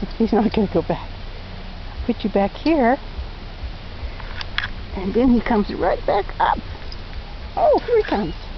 He's not going to go back. Put you back here. And then he comes right back up. Oh, here he comes.